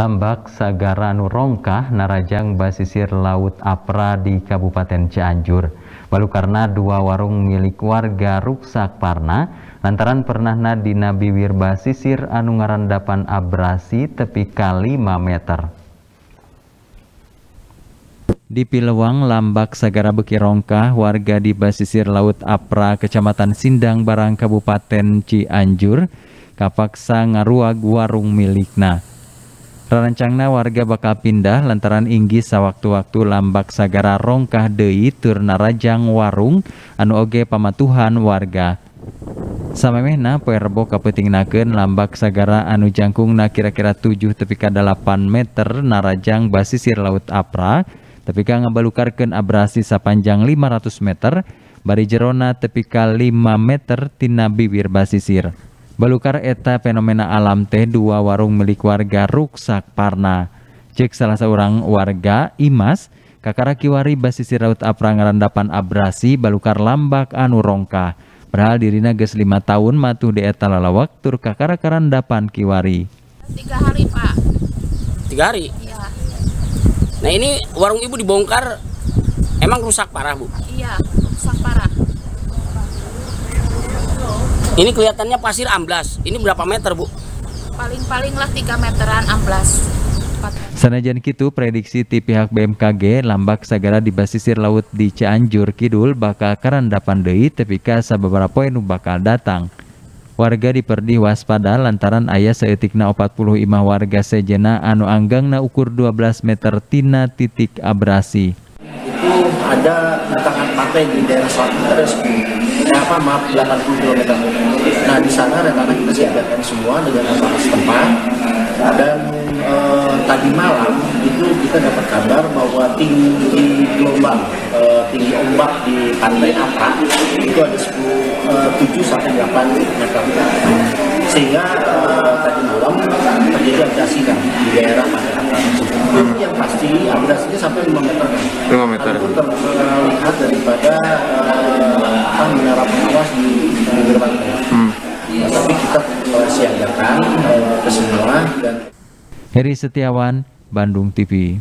Tambak Sagara Nurongkah Narajang Basisir Laut Apra di Kabupaten Cianjur. Baru karena dua warung milik warga ruksak parna lantaran pernah di Nabi basisir anu abrasi tepi kali 5 meter. Di Pilewang, Lambak, Sagara Bekirongkah, warga di basisir Laut Apra, Kecamatan Sindang, Barang, Kabupaten Cianjur, kapaksa ngaruag warung milikna. Rancangna warga bakal pindah lantaran inggih sawaktu-waktu lambak sagara rongkah deui tur narajang warung anu oge pamatuhan warga. Samemehna poe rebo kapetingnakeun lambak sagara anu jangkungna kira-kira 7 tepi ka 8 meter narajang basisir laut Apra tepi ka ngabalukarkeun abrasi sapanjang 500 meter bari jerona tepi ka 5 meter tina bibir basisir. Balukar eta fenomena alam teh dua warung milik warga ruksak parna. Cek salah seorang warga Imas, kakara kiwari basisi raut aprangaran dapan abrasi balukar lambak anu rongka. Berhal dirina ges lima tahun matu di eta lalawak tur kakara karandapan kiwari. Tiga hari pak. Tiga hari? Iya. Nah ini warung ibu dibongkar, emang rusak parah bu? Iya, rusak parah. Ini kelihatannya pasir amblas. Ini berapa meter, Bu? Paling-paling lah 3 meteran amblas. Sanajan kitu prediksi ti pihak BMKG lambak sagara di basisir laut di Cianjur Kidul bakal karandapan deui tepi ka sababaraha poe nu bakal datang. Warga diperdi waspada lantaran ayah seetikna 40 imah warga sejena anu anggangna ukur 12 meter tina titik abrasi. Itu ada tantangan pantai di daerah selatan ada 10 apa maaf 80 km. Nah di sana rencana kita siapkan semua dengan aparat setempat dan e, tadi malam itu kita dapat kabar bahwa tinggi gelombang e, tinggi ombak di pantai Apa itu ada 10 e, 7 sampai 8 meter. Sehingga e, tadi abrasinya sampai 5 meter. 5 meter. Itu terlihat daripada apa menara pengawas di, gerbang hmm. nah, tapi kita uh, siagakan uh, ke semua dan Heri Setiawan Bandung TV